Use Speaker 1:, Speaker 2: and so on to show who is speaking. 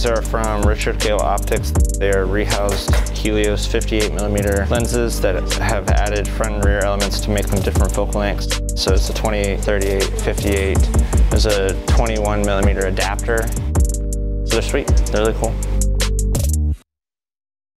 Speaker 1: These are from Richard Gale Optics. They are rehoused Helios 58 millimeter lenses that have added front and rear elements to make them different focal lengths. So it's a 28, 38, 58. There's a 21 millimeter adapter. So they're sweet, they're really cool.